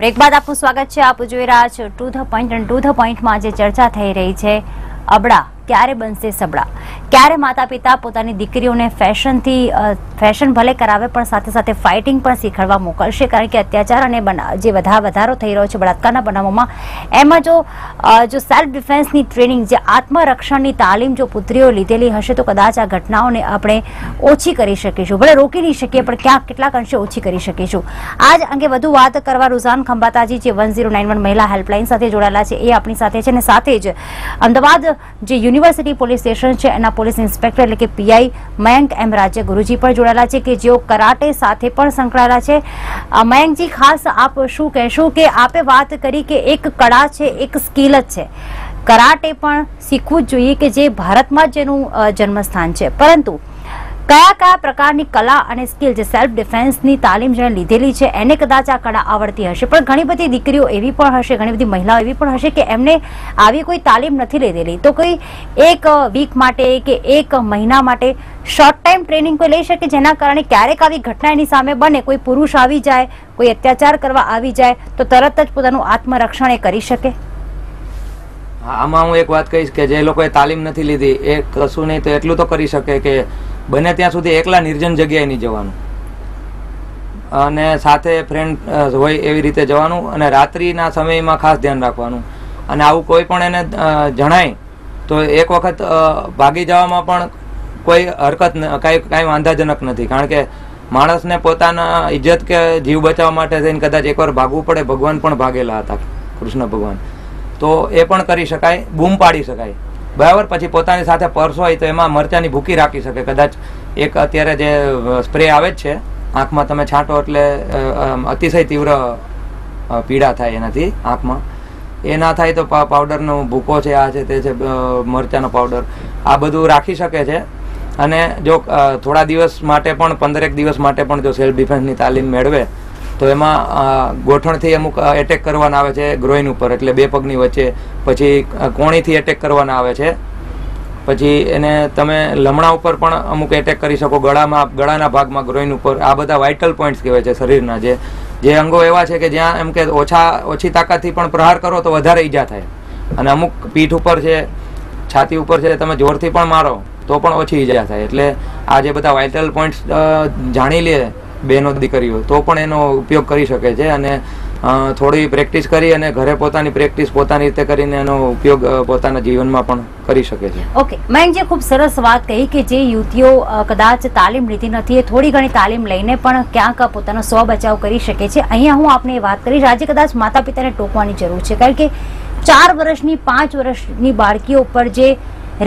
Break બાદ આપનું સ્વાગત છે. આપ જોઈ રહ્યા છો ટુ ધ પોઈન્ટ અને ટુ ધ પોઈન્ટમાં જે ચર્ચા થઈ રહી છે અબડા ક્યારે બનશે સબળા? ક્યારે માતા પિતા પોતાની દીકરીઓને ફેશનથી ફેશન ભલે કરાવે, પણ સાથે સાથે ફાઇટિંગ પણ શીખવાડવા મોકલશે? કારણ કે અત્યાચાર અને જે વધા, વધારો થઈ રહ્યો છે બળાત્કારના બનાવોમાં, એમાં જો જો સેલ્ફ ડિફેન્સની ટ્રેનિંગ જે આત્મરક્ષણની તાલીમ જો પુત્રીઓ લીધેલી હશે, તો કદાચ આ ઘટનાઓને આપણે ઓછી કરી શકીશું. ભલે રોકી નહીં શકીએ, પણ ક્યાંક કેટલાક અંશે ઓછી કરી શકીશું. આજ અંગે વધુ વાત કરવા રૂઝાન ખંભાતાજી, જે વન મહિલા હેલ્પલાઇન સાથે જોડાયેલા છે, એ આપણી સાથે છે અને સાથે જ અમદાવાદ જે યુનિવર્સિટી પોલીસ સ્ટેશન છે. એના પોલીસ ઇન્સ્પેક્ટર એટલે કે પીઆઈ મયંક એમ રાજ્ય ગુરુજી પણ જોડાયેલા છે કે જેઓ કરાટે સાથે પણ સંકળાયેલા છે. મયંકજી, ખાસ આપ શું કહેશો કે આપે વાત કરી કે એક કળા છે, એક સ્કિલ જ છે. કરાટે પણ શીખવું જ જોઈએ કે જે ભારતમાં જ જેનું જન્મસ્થાન છે. પરંતુ કયા કયા પ્રકારની કલા અને સ્કિલ જે સેલ્ફ ડિફેન્સની તાલીમ જેણે લીધેલી છે, એને કદાચ આ કળા આવડતી હશે? પણ ઘણી બધી દીકરીઓ એવી પણ હશે, ઘણી બધી મહિલાઓ એવી પણ હશે કે એમને આવી કોઈ તાલીમ નથી લીધેલી. તો કોઈ એક વીક માટે કે એક મહિના માટે શોર્ટ ટાઈમ ટ્રેનિંગ કોઈ લઈ શકે જેના કારણે ક્યારેક આવી ઘટના એની સામે બને? કોઈ પુરુષ આવી જાય, કોઈ અત્યાચાર કરવા આવી જાય, તો તરત જ પોતાનું આત્મરક્ષણ એ કરી શકે? આમાં હું એક વાત કહીશ કે જે લોકોએ તાલીમ નથી લીધી, એ કશું નહીં, તો એટલું તો કરી શકે કે બને ત્યાં સુધી એકલા નિર્જન જગ્યાએ નહીં જવાનું. અને સાથે ફ્રેન્ડ હોય એવી રીતે જવાનું અને રાત્રિના સમયમાં ખાસ ધ્યાન રાખવાનું. અને આવું કોઈ પણ એને જણાય તો એક વખત ભાગી જવામાં પણ કોઈ હરકત કાંઈ કાંઈ વાંધાજનક નથી. કારણ કે માણસને પોતાના ઇજ્જત કે જીવ બચાવવા માટે થઈને કદાચ એકવાર ભાગવું પડે, ભગવાન પણ ભાગેલા હતા, કૃષ્ણ ભગવાન. તો એ પણ કરી શકાય, બૂમ પાડી શકાય. બરાબર? પછી પોતાની સાથે પર્સ હોય તો એમાં મરચાની ભૂકી રાખી શકે. કદાચ એક અત્યારે જે સ્પ્રે આવે જ છે, આંખમાં તમે છાંટો એટલે અતિશય તીવ્ર પીડા થાય એનાથી આંખમાં. એ ના થાય તો પાવડરનો ભૂકો છે, આ છે, તે છે મરચાનો પાવડર. આ બધું રાખી શકે છે. અને જો થોડા દિવસ માટે પણ, પંદરેક દિવસ માટે પણ જો સેલ્ફ ડિફેન્સની તાલીમ મેળવે તો એમાં ગોઠણથી અમુક એટેક કરવાના આવે છે ગ્રોઈન ઉપર, એટલે બે પગની વચ્ચે. પછી કોણીથી એટેક કરવાના આવે છે. પછી એને તમે લમણા ઉપર પણ અમુક એટેક કરી શકો. ગળામાં, ગળાના ભાગમાં ગ્રોઈન ઉપર. આ બધા વાઇટલ પોઈન્ટ્સ કહેવાય છે શરીરના જે જે અંગો એવા છે કે જ્યાં એમ કે ઓછા, ઓછી તાકાતથી પણ પ્રહાર કરો તો વધારે ઈજા થાય. અને અમુક પીઠ ઉપર છે, છાતી ઉપર છે, તમે જોરથી પણ મારો તો પણ ઓછી ઈજા થાય. એટલે આ જે બધા વાઇટલ પોઈન્ટ્સ જાણી લે બેનો દીકરીઓ, તો પણ એનો ઉપયોગ કરી શકે છે અને થોડી પ્રેક્ટિસ કરી અને ઘરે પોતાની પ્રેક્ટિસ પોતાની રીતે કરીને એનો ઉપયોગ પોતાના જીવનમાં પણ કરી શકે છે. ઓકે મયંકજી ખૂબ સરસ વાત કહી કે જે યુવતીઓ કદાચ તાલીમ લીધી નથી, એ થોડી ઘણી તાલીમ લઈને પણ ક્યાંક પોતાનો સ્વ બચાવ કરી શકે છે. અહીંયા હું આપને વાત કરીશ, આજે કદાચ માતા પિતાને ટોકવાની જરૂર છે, કારણ કે ચાર વર્ષની, પાંચ વર્ષની બાળકીઓ ઉપર જે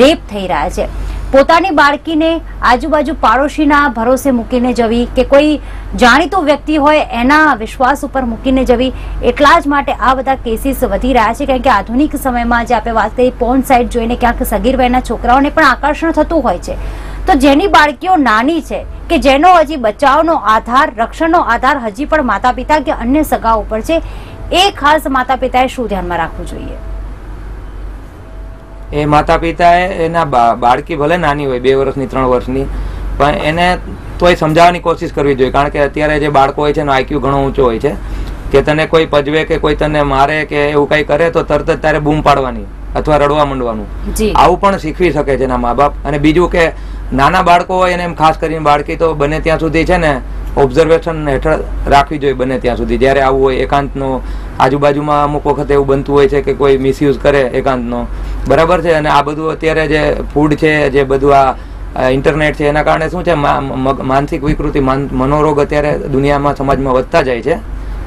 રેપ થઈ રહ્યા છે પોતાની બાળકીને આજુબાજુ પાડોશીના ભરોસે મૂકીને જવી કે કોઈ જાણીતું વ્યક્તિ હોય એના વિશ્વાસ ઉપર મૂકીને જવી, એટલા જ માટે આ બધા કેસીસ વધી રહ્યા છે. કારણ કે આધુનિક સમયમાં જે આપણે વાત કરી પોન સાઇટ જોઈને ક્યાંક સગીર વયના છોકરાઓને પણ આકર્ષણ થતું હોય છે. તો જેની બાળકીઓ નાની છે, કે જેનો હજી બચાવનો આધાર, રક્ષણનો આધાર હજી પણ માતા પિતા કે અન્ય સગા ઉપર છે, એ ખાસ માતા પિતાએ શું ધ્યાનમાં રાખવું જોઈએ? એ માતા પિતાએ એના બાળકી ભલે નાની હોય બે વર્ષની ત્રણ વર્ષની પણ એને તોય સમજાવવાની કોશિશ કરવી જોઈએ. કારણ કે અત્યારે જે બાળકો હોય છે એનો આઈક્યુ ઘણો ઊંચો હોય છે કે તને કોઈ પજવે કે કોઈ તને મારે કે એવું કંઈ કરે તો તરત જ તારે બૂમ પાડવાની અથવા રડવા માંડવાનું. આવું પણ શીખવી શકે છે એના મા બાપ અને બીજું કે નાના બાળકો હોય એને એમ ખાસ કરીને બાળકી તો બને ત્યાં સુધી છે ને ઓબ્ઝર્વેશન હેઠળ રાખવી જોઈએ બને ત્યાં સુધી. જ્યારે આવું હોય એકાંતનો આજુબાજુમાં અમુક વખત એવું બનતું હોય છે કે કોઈ મિસયુઝ કરે એકાંતનો બરાબર છે? અને આ બધું અત્યારે જે ફૂડ છે, જે બધું આ ઇન્ટરનેટ છે, એના કારણે શું છે? માનસિક વિકૃતિ મનોરોગ અત્યારે દુનિયામાં, સમાજમાં વધતા જાય છે.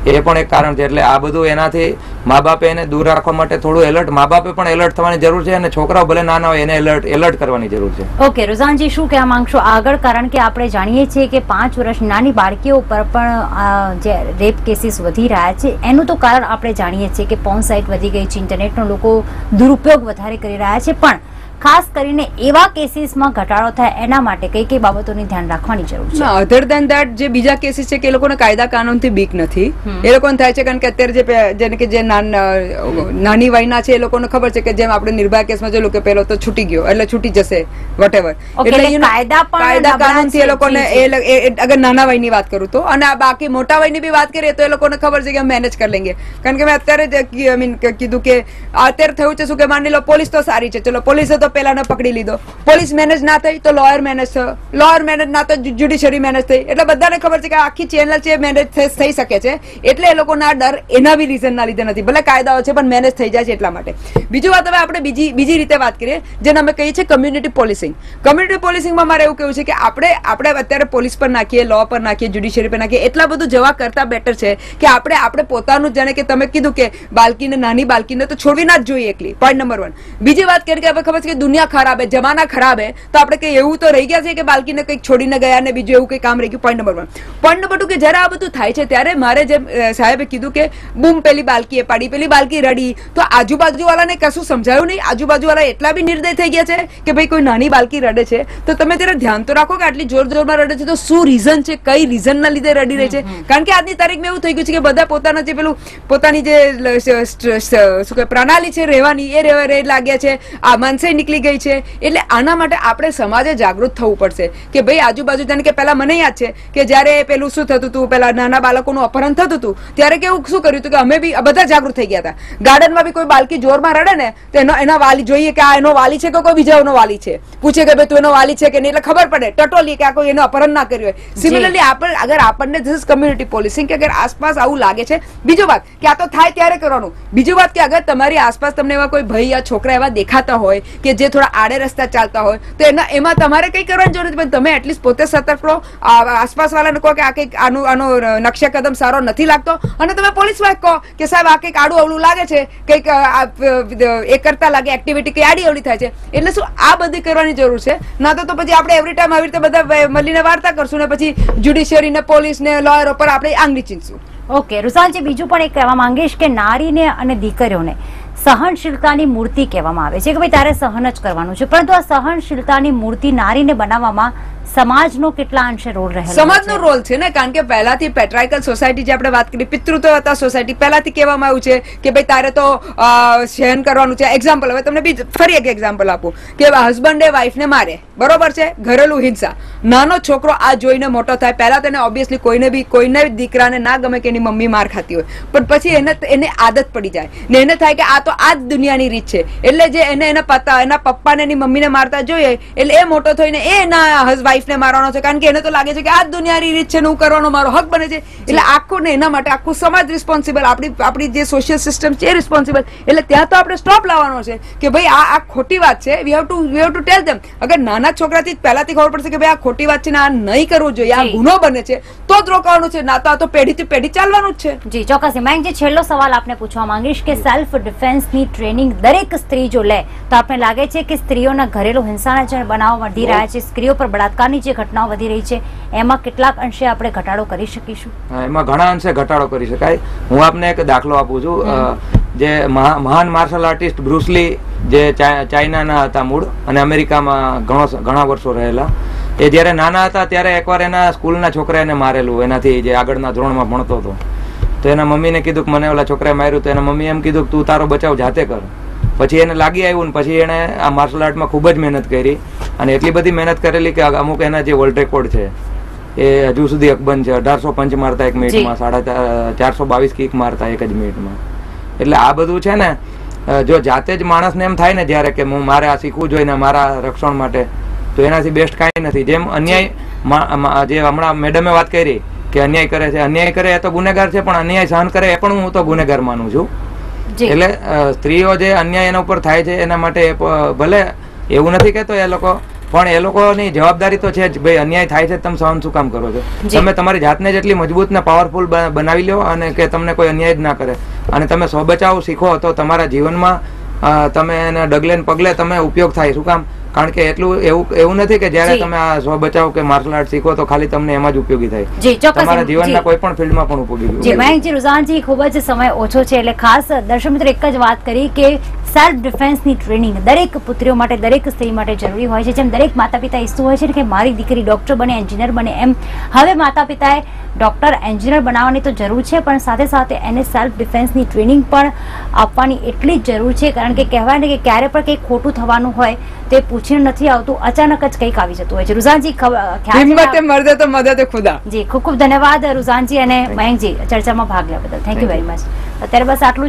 એ પણ એક કારણ છે. એટલે આ બધું એનાથી મા બાપે એને દૂર રાખવા માટે થોડું એલર્ટ મા બાપે પણ એલર્ટ થવાની જરૂર છે અને છોકરાઓ ભલે નાના હોય એને એલર્ટ એલર્ટ કરવાની જરૂર છે. ઓકે, રોઝાનજી, શું કહેવા માંગશો આગળ? કારણ કે આપણે જાણીએ છીએ કે પાંચ વર્ષ નાની બાળકીઓ પર પણ જે રેપ કેસીસ વધી રહ્યા છે. એનું તો કારણ આપણે જાણીએ છીએ કે પોન સાઇટ વધી ગઈ છે ઇન્ટરનેટનો લોકો દુરુપયોગ વધારે કરી રહ્યા છે. પણ ખાસ કરીને એવા કેસીસમાં ઘટાડો થાય એના માટે કઈ કઈ બાબતોની ધ્યાન રાખવાની જરૂર છે? અધર દેન દેટ જે બીજા કેસીસ છે કે એ લોકોને કાયદા કાનૂનથી બીક નથી. એ લોકોને થાય છે કારણ કે અત્યારે જે જેને કે જે નાની વયના છે એ લોકોને ખબર છે કે જેમ આપણે નિર્ભયા કેસમાં જોયું કે પેલો તો છૂટી ગયો એટલે છૂટી જશે વટેવર એટલે કાયદા પણ કાયદા કાનૂનથી એ લોકોને જી, જી. એ અગર નાના વયની વાત કરું તો અને આ બાકી મોટા વયની બી વાત કરીએ તો એ લોકોને ખબર છે કે મેનેજ કરી લેંગે. કારણ કે મેં અત્યારે જ કીધું કે અત્યારે થયું છે શું કે માની લો પોલીસ તો સારી છે. ચલો પોલીસે તો પેલાને પકડી લીધો. પોલીસ મેનેજ ના થઈ તો લોયર મેનેજ થયો. લોયર મેનેજ ના તો જ્યુડિશરી મેનેજ થઈ. એટલે બધાને ખબર છે કે આખી ચેનલ છે મેનેજ થઈ શકે છે. એટલે એ લોકોના ડર એના બી રીઝનના લીધે નથી. ભલે કાયદાઓ છે પણ મેનેજ થઈ જાય છે એટલા માટે. બીજું વાત હવે આપણે બીજી બીજી રીતે વાત કરીએ, જેને અમે કહીએ છીએ કમ્યુનિટી પોલીસિંગ કમ્યુનિટી પોલીસિંગમાં મારે એવું કહેવું છે કે આપણે આપણે અત્યારે પોલીસ પર નાખીએ લો પર નાખીએ જ્યુડિશરી પર નાખીએ, એટલા બધું જવા કરતા બેટર છે કે આપણે આપણે પોતાનું જાણે કે તમે કીધું કે બાળકીને, નાની બાળકીને તો છોડવી ના જ જોઈએ એકલી. પોઈન્ટ નંબર વન બીજી વાત કરીએ કે હવે ખબર છે કે દુનિયા ખરાબ હે જમાના ખરાબ હે તો આપણે કંઈ એવું તો રહી ગયા છે કે બાલકીને કંઈક છોડીને ગયા ને બીજું એવું કંઈ કામ રહી ગયું? Point number one point number two કે જ્યારે આ બધું થાય છે ત્યારે મારે જેમ સાહેબે કીધું કે બૂમ પેલી બાલકીએ પાડી પેલી બાલકી રડી. તો આજુબાજુવાળાને કશું સમજાયું નહીં? આજુબાજુવાળા એટલા બી નિર્દય થઈ ગયા છે કે ભાઈ કોઈ નાની બાલકી રડે છે. તો તમે ત્યારે ધ્યાન તો રાખો કે આટલી જોર જોરમાં રડે છે તો શું રીઝન છે? કઈ રીઝનના લીધે રડી રહી છે? કારણ કે આજની તારીખમાં એવું થઈ ગયું છે કે બધા પોતાના જે પેલું પોતાની જે શું કે પ્રણાલી છે રહેવાની એ રહેવા રહી લાગ્યા છે. આ માનસે નીકળી ગઈ છે. એટલે આના માટે આપણે સમાજે જાગૃત થવું પડશે કે ભાઈ આજુબાજુ જાણે કે પહેલાં મને યાદ છે કે જ્યારે પેલું શું થતું હતું પેલા નાના બાળકોનું અપહરણ થતું હતું ત્યારે કેવું શું કર્યું હતું કે અમે બી બધા જાગૃત થઈ ગયા હતા. ગાર્ડનમાં બી કોઈ બાળકી જોરમાં રડે ને તો એનો એના વાલી જોઈએ કે આ એનો વાલી છે કે કોઈ બીજાનો વાલી છે. પૂછે કે ભાઈ તું એનો વાલી છે કે નહીં એટલે ખબર પડે. ટટોલી કે આ કોઈ એનો અપહરણ ના કર્યું હોય. સિમિલરલી આપણે અગર આપણને ધીસ કમ્યુનિટી પોલીસિંગ કે અગર આસપાસ આવું લાગે છે બીજું વાત કે આ તો થાય ત્યારે કરવાનું. બીજું વાત કે અગર તમારી આસપાસ તમને એવા કોઈ ભાઈ યા છોકરા એવા દેખાતા હોય કે જે થોડા આડે રસ્તા ચાલતા હોય, તો એના એમાં તમારે કંઈ કરવાની જરૂર નથી, પણ તમે એટલીસ્ટ પોતે સતર્ક રહો. આસપાસવાળાને આસપાસ વાળાને કહો કે આ કંઈક આનું આનો નકશા કદમ સારો નથી લાગતો. અને તમે પોલીસવાળા કહો કે સાહેબ, આ કંઈક આડું અવળું લાગે છે. કંઈક એ કરતા લાગે એક્ટિવિટી કઈ આડી અવળી થાય છે. એટલે શું આ બધી કરવાની જરૂર છે? ના તો તો પછી આપણે એવરી ટાઈમ આવી રીતે બધા મળીને વાર્તા કરશું ને પછી જ્યુડિશિયરી ને પોલીસ ને લોયરો પર આપણે આંગળી ચીંધશું. ઓકે રૂસાલજી બીજું પણ એક કહેવા માંગીશ કે નારીને અને દીકરીઓને. સહનશીલતાની મૂર્તિ કહેવામાં આવે છે કે ભાઈ તારે સહન જ કરવાનું છે. પરંતુ આ સહનશીલતાની મૂર્તિ નારીને બનાવવામાં સમાજનો કેટલા અંશે રોલ રહે સમાજનો રોલ છે ને, કારણ કે પહેલાથી પેટ્રાઇકલ સોસાયટી જે આપણે વાત કરી, પિતૃત્વ હતા સોસાયટી, પહેલાથી કહેવામાં આવ્યું છે કે ભાઈ તારે તો સહન કરવાનું છે. એક્ઝામ્પલ હવે તમને બીજ, ફરી એક એક્ઝામ્પલ આપું, કે હસબન્ડે વાઈફને મારે. બરોબર છે? ઘરેલું હિંસા. નાનો છોકરો આ જોઈને મોટો થાય. પહેલા તેને ઓબ્વિયસલી કોઈને બી, કોઈને દીકરાને ના ગમે કે એની મમ્મી માર ખાતી હોય. પણ પછી એને એને આદત પડી જાય. ને એને થાય કે આ તો આ જ દુનિયાની રીત છે. એટલે જે એને એના પતા, એના પપ્પાને એની મમ્મીને મારતા જોઈએ, એટલે એ મોટો થઈને એ એના વાઈફને મારવાનો છે. કારણ કે એને તો લાગે છે કે આ જ દુનિયાની રીત છે ને હું કરવાનો મારો હક બને છે. એટલે આખું ને એના માટે આખો સમાજ રિસ્પોન્સિબલ આપણી આપણી જે સોશિયલ સિસ્ટમ છે એ રિસ્પોન્સિબલ એટલે ત્યાં તો આપણે સ્ટોપ લાવવાનો છે કે ભાઈ આ આ ખોટી વાત છે. We have to we have to tell them અગર નાના છોકરાથી જ પહેલાથી ખબર પડશે કે ભાઈ આ ખોટી વાત છે ને આ નહીં કરવું જોઈએ આ જી. ગુનો બને છે તો જ રોકવાનું છે. ના તો આ તો પેઢીથી પેઢી ચાલવાનું જ છે. જી ચોક્કસ. મયંકજી છેલ્લો સવાલ આપને પૂછવા માંગીશ કે સેલ્ફ ડિફેન્સની ટ્રેનિંગ દરેક સ્ત્રી જો લે તો આપને લાગે છે કે સ્ત્રીઓના ઘરેલુ હિંસાના જે બનાવો વધી રહ્યા છે સ્ત્રીઓ પર બળાત્કારની જે ઘટનાઓ વધી રહી છે એમાં કેટલાક અંશે આપણે ઘટાડો કરી શકીશું. એમાં ઘણા અંશે ઘટાડો કરી શકાય. હું આપને એક દાખલો આપું છું. જે મહા- મહાન માર્શલ આર્ટિસ્ટ બ્રુસલી જે ચાઇનાના હતા મૂળ અને અમેરિકામાં ઘણો ઘણા વર્ષો રહેલા. એ જ્યારે નાના હતા ત્યારે એકવાર એના સ્કૂલના છોકરા એને મારેલું. એનાથી જે આગળના ધોરણમાં ભણતો હતો. તો એના મમ્મીને કીધું કે મને ઓલા છોકરાએ માર્યું. તો એના મમ્મીએ એમ કીધું કે તું તારો બચાવ જાતે કર. પછી એને લાગી આવ્યું ને પછી એણે આ માર્શલ આર્ટમાં ખૂબ જ મહેનત કરી. અને એટલી બધી મહેનત કરેલી કે અમુક એના જે વર્લ્ડ રેકોર્ડ છે એ હજુ સુધી અકબંધ છે. અઢારસો પંચ મારતા એક મિનિટમાં સાડા ચારસો બાવીસ કિક મારતા એક જ મિનિટમાં એટલે આ બધું છે ને જો જાતે જ માણસને એમ થાય ને જ્યારે કે હું મારે આ શીખવું જોઈએ ને મારા રક્ષણ માટે તો એનાથી બેસ્ટ કાંઈ નથી. જેમ અન્યાય જે. હમણાં મેડમે વાત કરી કે અન્યાય કરે છે અન્યાય કરે એ તો ગુનેગાર છે પણ અન્યાય સહન કરે એ પણ હું તો ગુનેગાર માનું છું. એટલે સ્ત્રીઓ જે અન્યાય એના ઉપર થાય છે એના માટે ભલે એવું નથી કહેતો એ લોકો. પણ એ લોકોની જવાબદારી તો છે જ ભાઈ અન્યાય થાય છે તમે સહન શું કામ કરો છો? તમે તમારી જાતને જેટલી મજબૂત ને પાવરફુલ બનાવી લો અને કે તમને કોઈ અન્યાય જ ના કરે. અને તમે સ્વ બચાવ શીખો તો તમારા જીવનમાં તમે એને ડગલે ને પગલે તમે ઉપયોગ થાય. શું કામ? કારણ કે એટલું એવું એવું નથી કે જ્યારે તમે આ સ્વ બચાવ કે માર્શલ આર્ટ શીખો તો ખાલી તમને એમાં જ ઉપયોગી થાય. તમારા જીવનના કોઈ પણ ફિલ્ડમાં પણ ઉપયોગી જી મયંકજી રુઝાનજી ખૂબ જ સમય ઓછો છે એટલે ખાસ દર્શક મિત્રો એક જ વાત કરી કે સેલ્ફ ડિફેન્સની ટ્રેનિંગ દરેક પુત્રીઓ માટે દરેક સ્ત્રી માટે જરૂરી હોય છે. જેમ દરેક માતા પિતા ઈચ્છતું હોય છે કે મારી દીકરી ડોક્ટર બને એન્જિનિયર બને એમ. હવે માતા પિતાએ ડોક્ટર એન્જિનિયર બનાવવાની તો જરૂર છે પણ સાથે સાથે એને સેલ્ફ ડિફેન્સની ટ્રેનિંગ પણ આપવાની એટલી જ જરૂર છે કારણ કે કહેવાય ને કે ક્યારે પણ કંઈક ખોટું થવાનું હોય તે પૂછીને નથી આવતું અચાનક જ કંઈક આવી જતું હોય છે. રુઝાનજી ખબર- હિંમતે મર્દે તો મદદ ખુદા. જી ખૂબ ખૂબ ધન્યવાદ રુઝાનજી અને મયંકજી ચર્ચામાં ભાગ લેવા બદલ. થેન્ક યુ વેરી મચ અત્યારે બસ આટલું જ